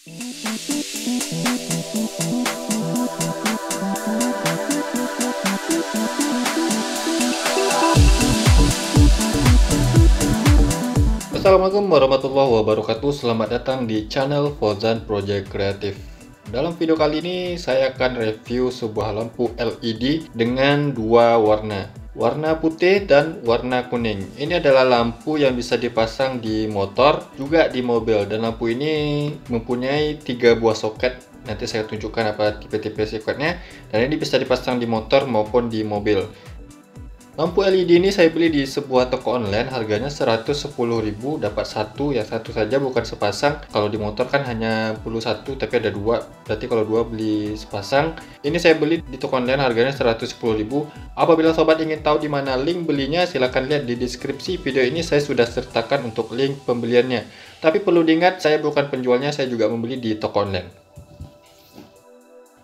Assalamualaikum warahmatullahi wabarakatuh. Selamat datang di channel Fozan Project Creative. Dalam video kali ini saya akan review sebuah lampu LED dengan dua warna Warna putih dan warna kuning. Ini adalah lampu yang bisa dipasang di motor juga di mobil. Dan lampu ini mempunyai tiga buah soket. Nanti saya tunjukkan apa tipe-tipe soketnya. Dan ini bisa dipasang di motor maupun di mobil Lampu LED ini saya beli di sebuah toko online, harganya 110.000 dapat satu, ya satu saja bukan sepasang. Kalau di motor kan hanya perlu satu, tapi ada dua. Berarti kalau dua beli sepasang. Ini saya beli di toko online, harganya 110.000. Apabila sobat ingin tahu di mana link belinya, silahkan lihat di deskripsi video ini. Saya sudah sertakan untuk link pembeliannya. Tapi perlu diingat, saya bukan penjualnya, saya juga membeli di toko online.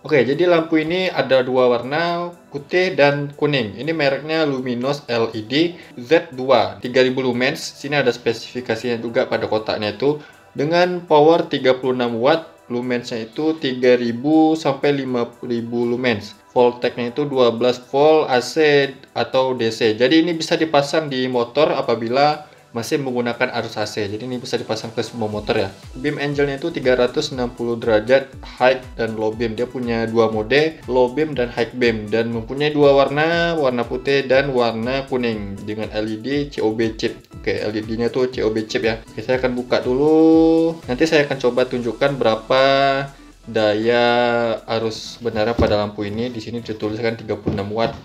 Oke, jadi lampu ini ada dua warna, putih dan kuning. Ini mereknya Luminos LED Z2 3000 lumens. Sini ada spesifikasinya juga pada kotaknya itu dengan power 36 watt, lumensnya itu 3000 sampai 5000 lumens. Volteknya itu 12 volt AC atau DC. Jadi ini bisa dipasang di motor apabila masih menggunakan arus AC jadi ini bisa dipasang ke semua motor ya. Beam angelnya itu 360 derajat high dan low beam. Dia punya dua mode low beam dan high beam. Dan mempunyai dua warna warna putih dan warna kuning dengan LED COB chip. Oke LED nya tuh COB chip ya. Oke saya akan buka dulu. Nanti saya akan coba tunjukkan berapa daya arus benarnya pada lampu ini. Di sini dituliskan 36 watt.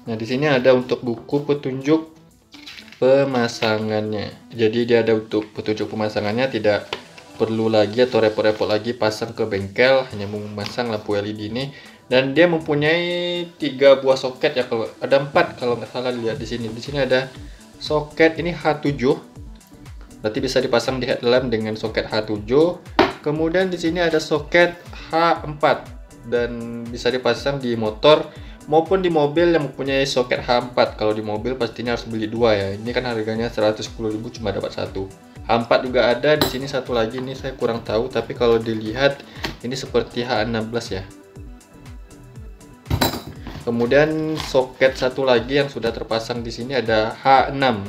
Nah, di sini ada untuk buku petunjuk pemasangannya. Jadi dia ada untuk petunjuk pemasangannya tidak perlu lagi atau repot-repot lagi pasang ke bengkel hanya memasang lampu LED ini. Dan dia mempunyai tiga buah soket ya kalau ada empat kalau nggak salah lihat di sini. Di sini ada soket ini H7 berarti bisa dipasang di headlamp dengan soket H7 kemudian di sini ada soket H4 dan bisa dipasang di motor maupun di mobil yang mempunyai soket H4 kalau di mobil pastinya harus beli dua ya. Ini kan harganya 110.000 cuma dapat satu. H4 juga ada di sini satu lagi ini saya kurang tahu. Tapi kalau dilihat ini seperti H16 ya. Kemudian soket satu lagi yang sudah terpasang di sini ada H6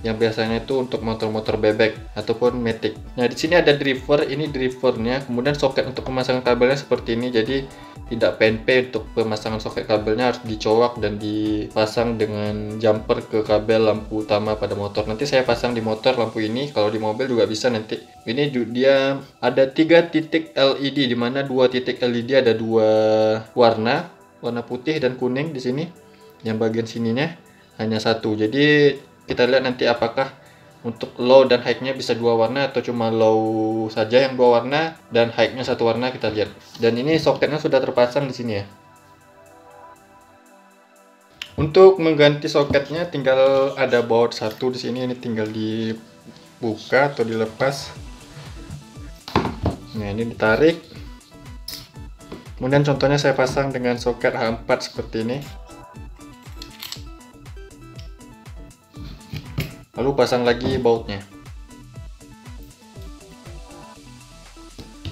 yang biasanya itu untuk motor-motor bebek ataupun matic. Nah, di sini ada driver, ini drivernya. Kemudian soket untuk pemasangan kabelnya seperti ini. Jadi tidak PNP untuk pemasangan soket kabelnya harus dicowak dan dipasang dengan jumper ke kabel lampu utama pada motor. Nanti saya pasang di motor lampu ini. Kalau di mobil juga bisa nanti. Ini dia ada tiga titik LED di mana dua titik LED ada dua warna, warna putih dan kuning di sini. Yang bagian sininya hanya satu. Jadi kita lihat nanti apakah untuk low dan high-nya bisa dua warna atau cuma low saja yang dua warna dan high-nya satu warna kita lihat. Dan ini soketnya sudah terpasang di sini ya. Untuk mengganti soketnya tinggal ada baut satu di sini ini tinggal dibuka atau dilepas. Nah, ini ditarik. Kemudian contohnya saya pasang dengan soket H4 seperti ini. Lalu pasang lagi bautnya.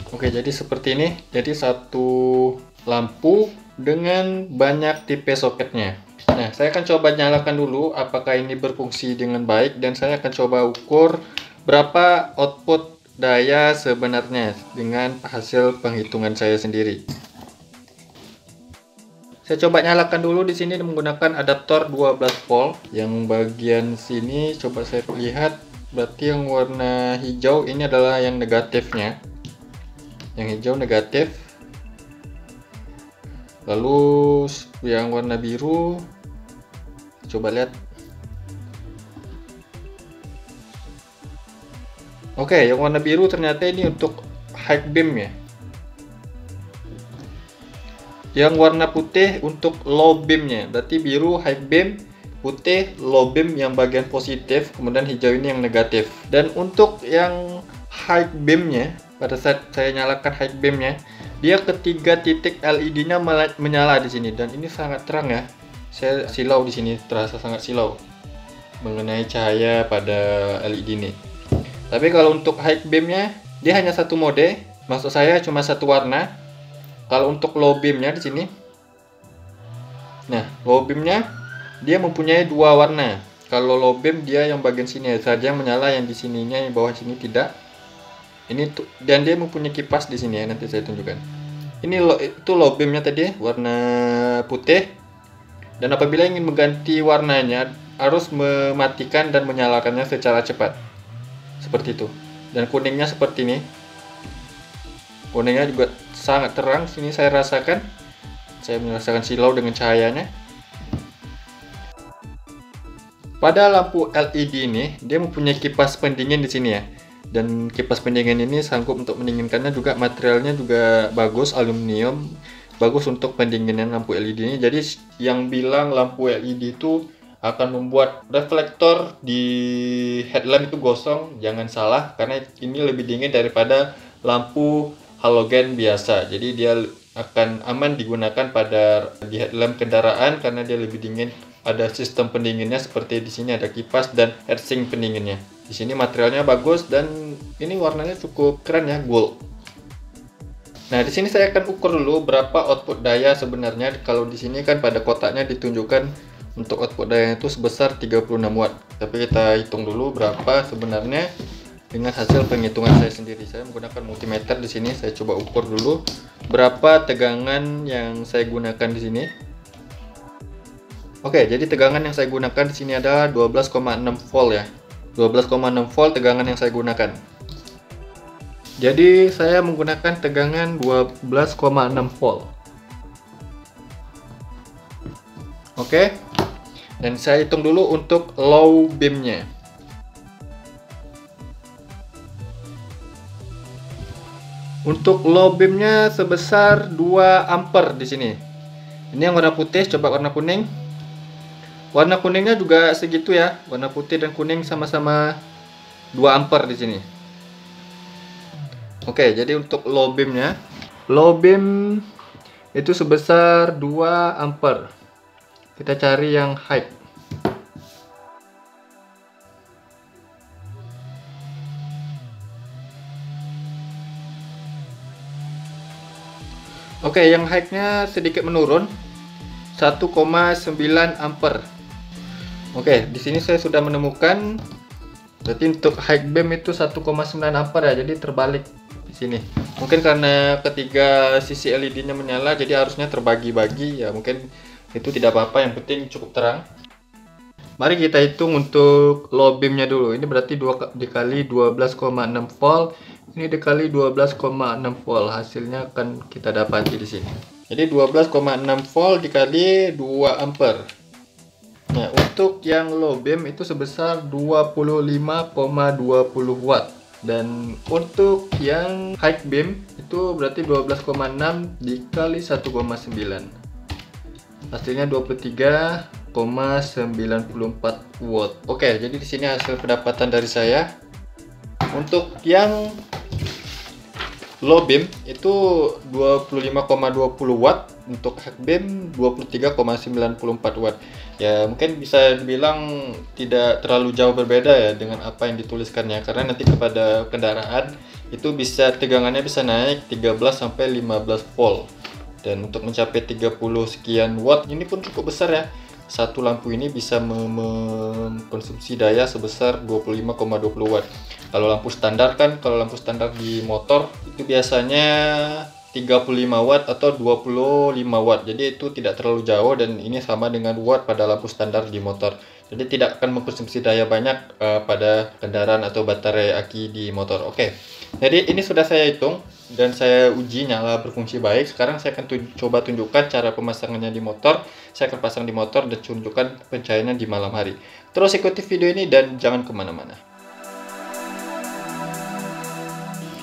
Oke jadi seperti ini. Jadi satu lampu dengan banyak tipe soketnya. Nah saya akan coba nyalakan dulu apakah ini berfungsi dengan baik dan saya akan coba ukur berapa output daya sebenarnya dengan hasil penghitungan saya sendiri saya coba nyalakan dulu di sini menggunakan adaptor 12 volt. Yang bagian sini coba saya lihat berarti yang warna hijau ini adalah yang negatifnya. Yang hijau negatif. Lalu yang warna biru coba lihat. Oke, yang warna biru ternyata ini untuk high beam ya yang warna putih untuk low beamnya. Berarti biru high beam putih low beam yang bagian positif kemudian hijau ini yang negatif. Dan untuk yang high beamnya pada saat saya nyalakan high beamnya dia ketiga titik LED nya menyala di sini. Dan ini sangat terang ya. Saya silau di sini terasa sangat silau mengenai cahaya pada LED ini. Tapi kalau untuk high beamnya dia hanya satu mode. Maksud saya cuma satu warna kalau untuk low beamnya di sini nah low beamnya dia mempunyai dua warna. Kalau low beam dia yang bagian sini saja menyala yang di sininya yang bawah sini tidak. Ini tuh dan dia mempunyai kipas di sini ya nanti saya tunjukkan. Ini lo, itu low beamnya tadi warna putih. Dan apabila ingin mengganti warnanya harus mematikan dan menyalakannya secara cepat. Seperti itu. Dan kuningnya seperti ini kuningnya juga sangat terang sini saya rasakan. Saya merasakan silau dengan cahayanya. Pada lampu LED ini dia mempunyai kipas pendingin di sini ya. Dan kipas pendingin ini sanggup untuk mendinginkannya juga materialnya juga bagus aluminium bagus untuk pendinginan lampu LED ini. Jadi yang bilang lampu LED itu akan membuat reflektor di headlamp itu gosong jangan salah karena ini lebih dingin daripada lampu halogen biasa jadi dia akan aman digunakan pada di headlamp kendaraan karena dia lebih dingin ada sistem pendinginnya seperti di sini ada kipas dan heatsink pendinginnya di sini materialnya bagus dan ini warnanya cukup keren ya, gold. Nah, di sini saya akan ukur dulu berapa output daya sebenarnya. Kalau di sini kan pada kotaknya ditunjukkan untuk output daya itu sebesar 36 watt. Tapi kita hitung dulu berapa sebenarnya dengan hasil penghitungan saya sendiri. Saya menggunakan multimeter di sini. Saya coba ukur dulu berapa tegangan yang saya gunakan di sini. Oke, jadi tegangan yang saya gunakan di sini adalah 12,6 volt ya. 12,6 volt tegangan yang saya gunakan jadi saya menggunakan tegangan 12,6 volt oke dan saya hitung dulu untuk low beamnya untuk low beamnya sebesar 2 ampere di sini ini yang warna putih coba warna kuning Warna kuningnya juga segitu ya. Warna putih dan kuning sama-sama 2 ampere di sini. Oke, jadi untuk low beamnya, low beam itu sebesar 2 ampere. Kita cari yang high. Oke, yang high-nya sedikit menurun 1,9 ampere. Oke, di sini saya sudah menemukan berarti untuk high beam itu 1,9 ampere ya. Jadi terbalik di sini. Mungkin karena ketiga sisi LED-nya menyala jadi harusnya terbagi-bagi ya. Mungkin itu tidak apa-apa, yang penting cukup terang. Mari kita hitung untuk low beamnya dulu. Ini berarti 2 dikali 12,6 volt. Ini dikali 12,6 volt. Hasilnya akan kita dapati di sini. Jadi 12,6 volt dikali 2 ampere. Nah, untuk yang low beam itu sebesar 25,20 watt dan untuk yang high beam itu berarti 12,6 dikali 1,9 hasilnya 23,94 watt oke jadi di sini hasil pendapatan dari saya untuk yang low beam itu 25,20 watt untuk high beam 23,94 watt. Ya mungkin bisa dibilang tidak terlalu jauh berbeda ya dengan apa yang dituliskannya karena nanti kepada kendaraan itu bisa tegangannya bisa naik 13 sampai 15 volt. Dan untuk mencapai 30 sekian watt ini pun cukup besar ya satu lampu ini bisa mengkonsumsi daya sebesar 25,20 watt. Kalau lampu standar kan kalau lampu standar di motor itu biasanya 35 watt atau 25 watt. Jadi itu tidak terlalu jauh dan ini sama dengan watt pada lampu standar di motor. Jadi tidak akan mengkonsumsi daya banyak uh, pada kendaraan atau baterai aki di motor. Oke. Jadi ini sudah saya hitung dan saya uji nyala berfungsi baik. Sekarang saya akan tun coba tunjukkan cara pemasangannya di motor. Saya akan pasang di motor dan tunjukkan pencahayaannya di malam hari. Terus ikuti video ini dan jangan ke mana-mana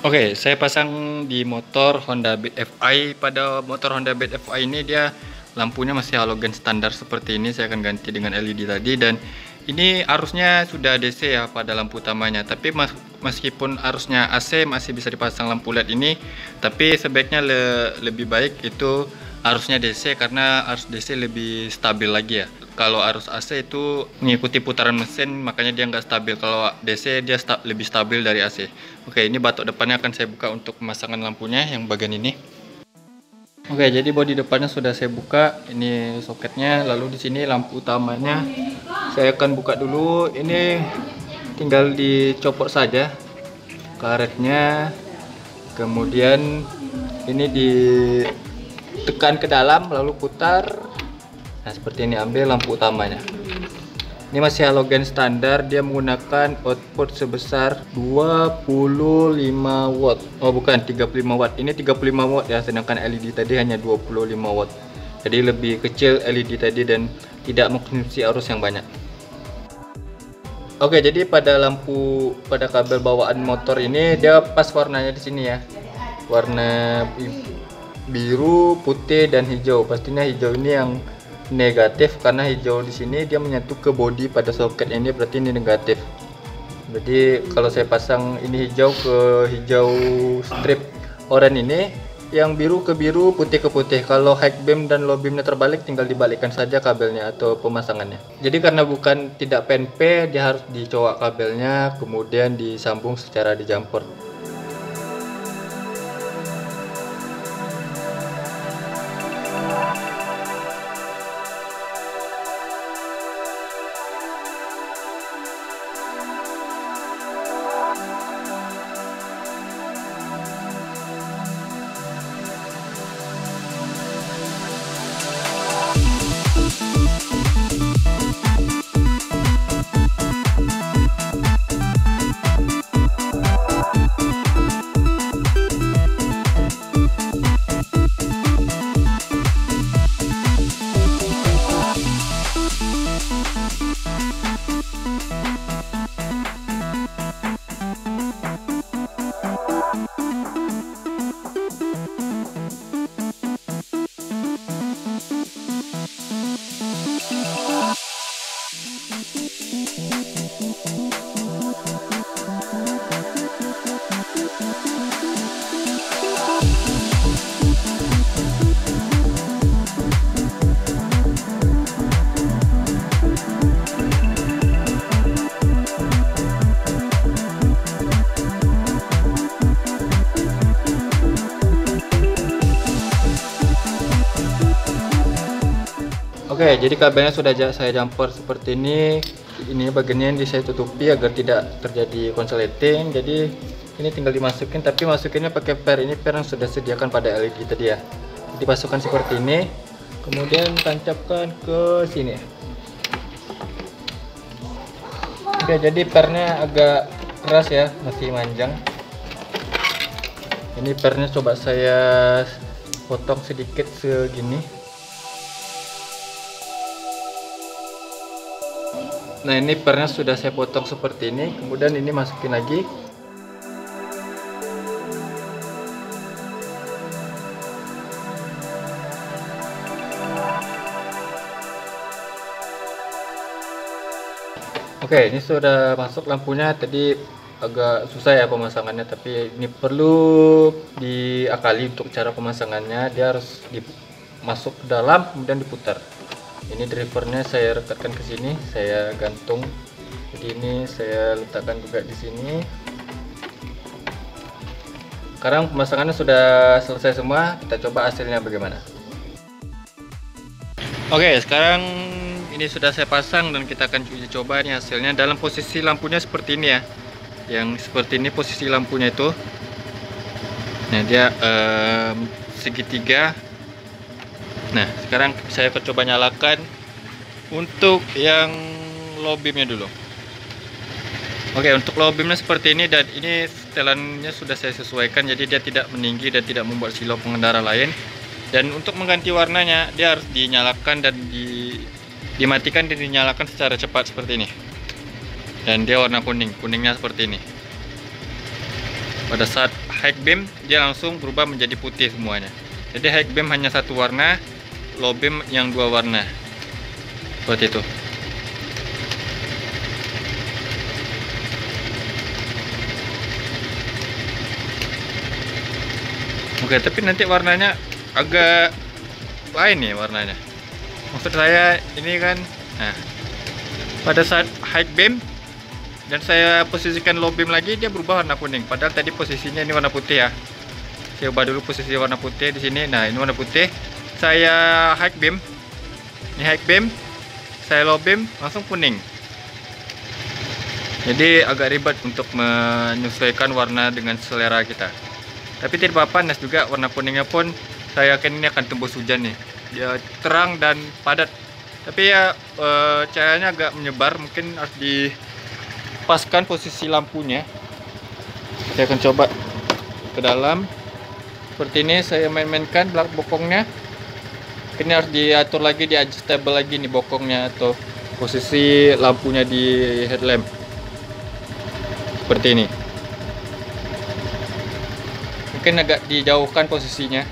Oke, okay, saya pasang di motor Honda Beat FI. Pada motor Honda Beat FI ini dia lampunya masih halogen standar seperti ini. Saya akan ganti dengan LED tadi dan ini arusnya sudah DC ya pada lampu utamanya. Tapi mas meskipun arusnya AC masih bisa dipasang lampu LED ini, tapi sebaiknya le lebih baik itu arusnya DC karena arus DC lebih stabil lagi ya. Kalau arus AC itu mengikuti putaran mesin makanya dia nggak stabil. Kalau DC dia sta lebih stabil dari AC oke ini batok depannya akan saya buka untuk pemasangan lampunya yang bagian ini. Oke jadi bodi depannya sudah saya buka. Ini soketnya lalu di sini lampu utamanya. Saya akan buka dulu. Ini tinggal dicopot saja karetnya. Kemudian ini di tekan ke dalam lalu putar. Nah seperti ini ambil lampu utamanya. Ini masih halogen standar dia menggunakan output sebesar 25 watt. Oh bukan 35 watt. Ini 35 watt ya sedangkan LED tadi hanya 25 watt. Jadi lebih kecil LED tadi dan tidak mengkonsumsi arus yang banyak. Oke, jadi pada lampu pada kabel bawaan motor ini dia pas warnanya di sini ya. Warna biru, putih dan hijau. Pastinya hijau ini yang negatif karena hijau di sini dia menyatu ke bodi pada soket ini berarti ini negatif. Jadi kalau saya pasang ini hijau ke hijau strip oranye ini yang biru ke biru, putih ke putih. Kalau high beam dan low beamnya terbalik, tinggal dibalikkan saja kabelnya atau pemasangannya. Jadi karena bukan tidak PNP, dia harus dicowok kabelnya, kemudian disambung secara di jumper. Jadi kabelnya sudah saya jumper seperti ini. Ini bagiannya yang saya tutupi agar tidak terjadi konsleting. Jadi ini tinggal dimasukin, tapi masukinnya pakai per. Ini per yang sudah sediakan pada LED tadi ya. Dipasukkan seperti ini, kemudian tancapkan ke sini. Oke, jadi pernya agak keras ya, masih manjang. Ini pernya coba saya potong sedikit segini. Nah ini pernya sudah saya potong seperti ini, kemudian ini masukin lagi. Oke, ini sudah masuk lampunya. Tadi agak susah ya pemasangannya, tapi ini perlu diakali untuk cara pemasangannya. Dia harus dimasuk ke dalam, kemudian diputar ini drivernya saya rekatkan ke sini saya gantung. Jadi ini saya letakkan juga di sini. Sekarang pemasangannya sudah selesai semua kita coba hasilnya bagaimana. Oke sekarang ini sudah saya pasang dan kita akan coba ini hasilnya dalam posisi lampunya seperti ini ya. Yang seperti ini posisi lampunya itu. Nah dia um, segitiga Nah, sekarang saya coba nyalakan untuk yang low beamnya dulu. Oke, untuk low beamnya seperti ini dan ini setelannya sudah saya sesuaikan jadi dia tidak meninggi dan tidak membuat silau pengendara lain. Dan untuk mengganti warnanya dia harus dinyalakan dan di, dimatikan dan dinyalakan secara cepat seperti ini. Dan dia warna kuning, kuningnya seperti ini. Pada saat high beam dia langsung berubah menjadi putih semuanya. Jadi high beam hanya satu warna, low beam yang dua warna. Seperti itu. Oke tapi nanti warnanya agak lain nih warnanya. Maksud saya ini kan nah pada saat high beam dan saya posisikan low beam lagi dia berubah warna kuning. Padahal tadi posisinya ini warna putih ya. Saya ubah dulu posisi warna putih di sini. Nah ini warna putih saya high beam ini high beam saya low beam langsung kuning. Jadi agak ribet untuk menyesuaikan warna dengan selera kita. Tapi tidak apa-apa nas juga warna kuningnya pun saya yakin ini akan tembus hujan nih. Dia terang dan padat. Tapi ya e, cahayanya agak menyebar. Mungkin harus dipaskan posisi lampunya. Saya akan coba ke dalam. Seperti ini saya main-mainkan belakang bokongnya ini harus diatur lagi di adjustable lagi nih bokongnya atau posisi lampunya di headlamp. Seperti ini. Mungkin agak dijauhkan posisinya.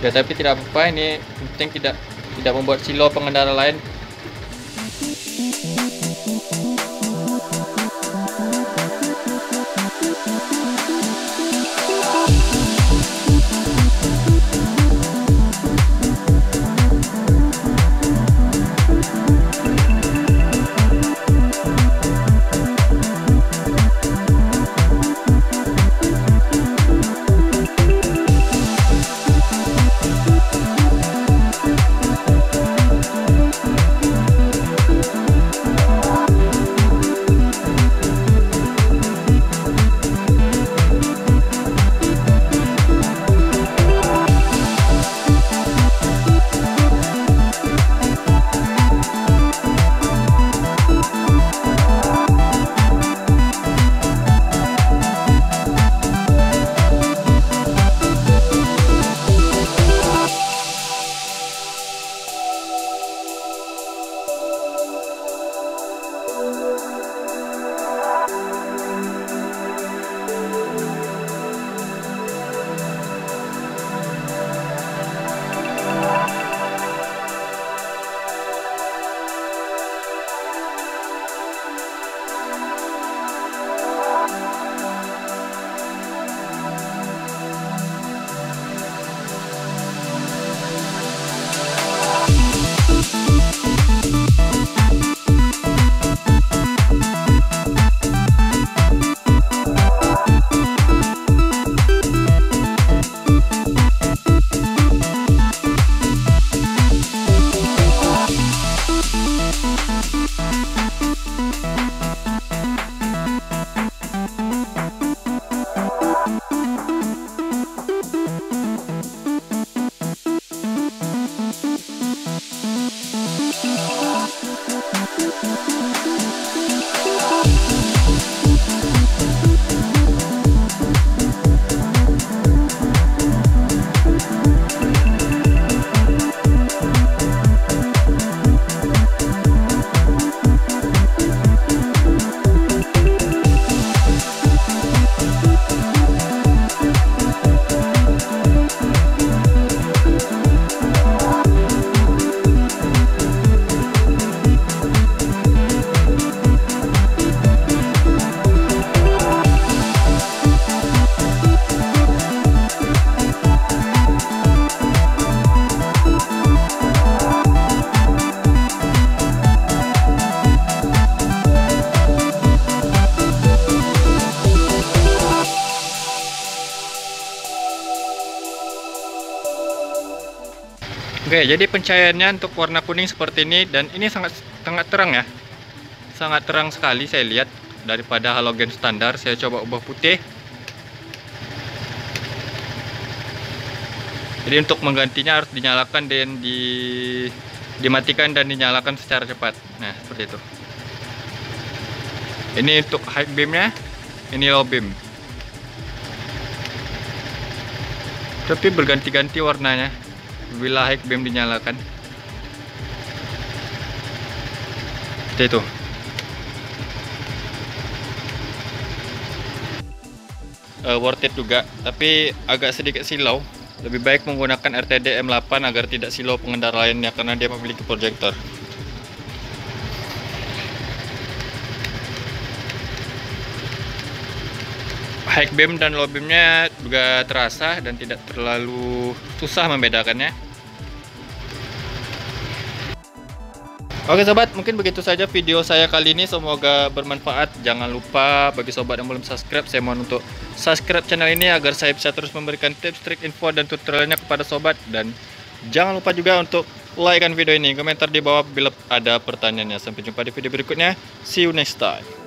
Ya tapi tidak apa-apa ini penting tidak tidak membuat silau pengendara lain Jadi pencahayaannya untuk warna kuning seperti ini dan ini sangat sangat terang ya. Sangat terang sekali saya lihat daripada halogen standar. Saya coba ubah putih. Jadi untuk menggantinya harus dinyalakan dan di dimatikan dan dinyalakan secara cepat. Nah, seperti itu. Ini untuk high beamnya, ini low beam. Tapi berganti-ganti warnanya bila high beam dinyalakan. Seperti itu. Uh, worth it juga tapi agak sedikit silau. Lebih baik menggunakan RTD M8 agar tidak silau pengendara lainnya karena dia memiliki proyektor high beam dan low beamnya juga terasa dan tidak terlalu susah membedakannya Oke sobat, mungkin begitu saja video saya kali ini. Semoga bermanfaat. Jangan lupa bagi sobat yang belum subscribe, saya mohon untuk subscribe channel ini agar saya bisa terus memberikan tips, trik, info, dan tutorialnya kepada sobat. Dan jangan lupa juga untuk like video ini. Komentar di bawah bila ada pertanyaannya. Sampai jumpa di video berikutnya. See you next time.